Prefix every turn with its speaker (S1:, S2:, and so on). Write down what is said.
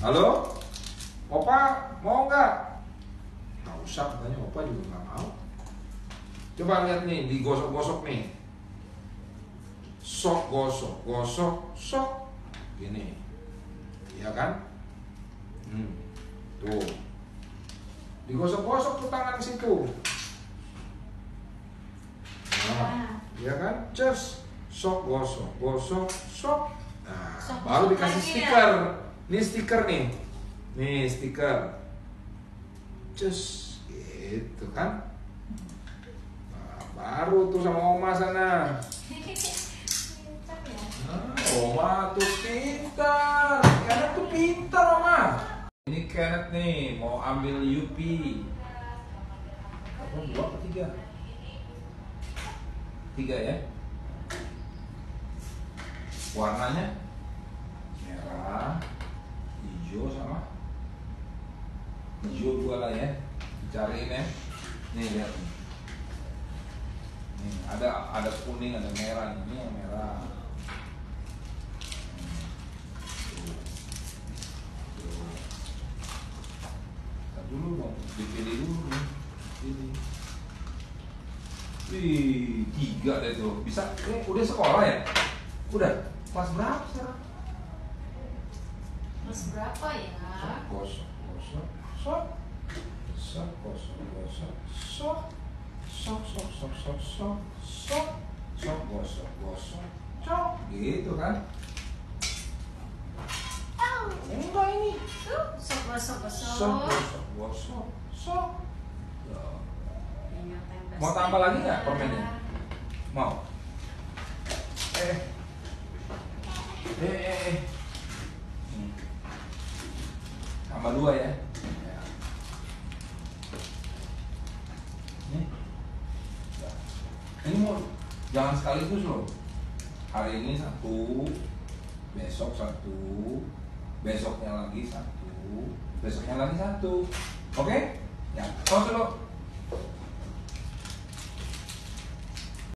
S1: Halo? Opa, mau nggak? Nggak usah katanya, Opa juga nggak mau. Coba lihat nih, digosok-gosok nih. Sok gosok, gosok, sok. Gini. Iya kan? Hmm. Tuh. Digosok-gosok tuh tangan situ. Nah, iya kan? Cus. Sok gosok, gosok, sok. Nah,
S2: Sok
S1: baru dikasih
S2: lagi ya?
S1: Nih stiker nih. Nih stiker. Cus. Gitu kan? Nah, baru tuh sama oma sana.
S2: Pintar ya.
S1: Ah, Oma tuh pintar. Kenneth tuh pintar, Oma. Ini Kenneth nih mau ambil Yupi. Kamu dua apa tiga? Tiga ya. Warnanya merah, hijau sama hijau dua lah ya. Dicariin ya. Nih lihat nih. Nih, ada ada kuning, ada merah. Ini yang merah. Dulu dong, dipilih dulu nih. Pilih. Wih, tiga deh tuh. Bisa, eh, udah sekolah ya? Udah, kelas berapa sekarang?
S2: Terus berapa ya?
S1: Kosong, kosong, sok, sok, kosong, kosong, sok, sok, sok, sok, sok, sok, sok, sok, gosok, gosok, sok, gitu kan? Enggak ini.
S2: Tuh, sok.
S1: Sok, gosok, sok. Tuh.
S2: Iya, tempel
S1: Mau tambah lagi nggak permennya? Mau? Eh. Eh, eh, eh. Tambah dua ya. Ya. Ini mau jangan sekaligus loh. Hari ini satu, besok satu, besoknya lagi satu, besoknya lagi satu. Oke? Dulu.